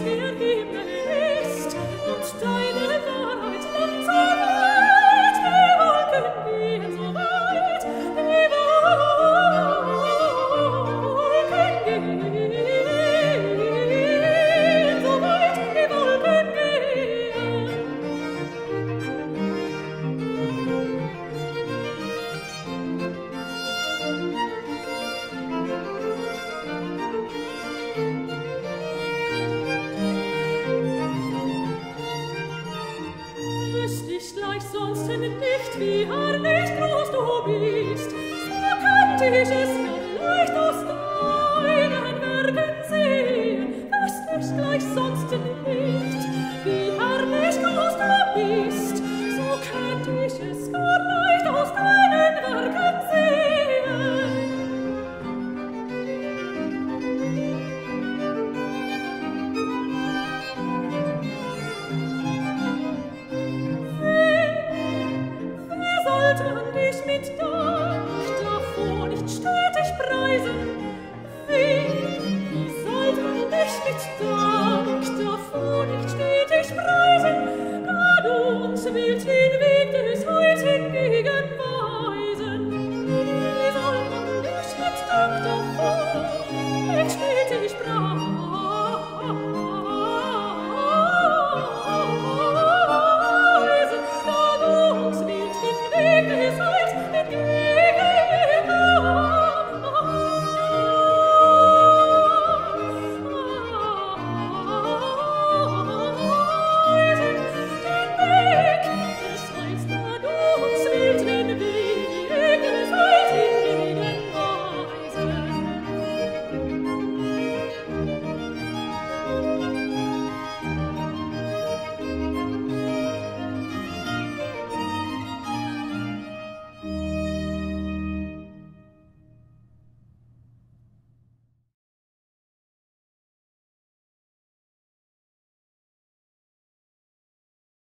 tears. dich gleich sonst nicht, wie herrlich groß du bist. So könnte ich es vielleicht aus Dank davor nicht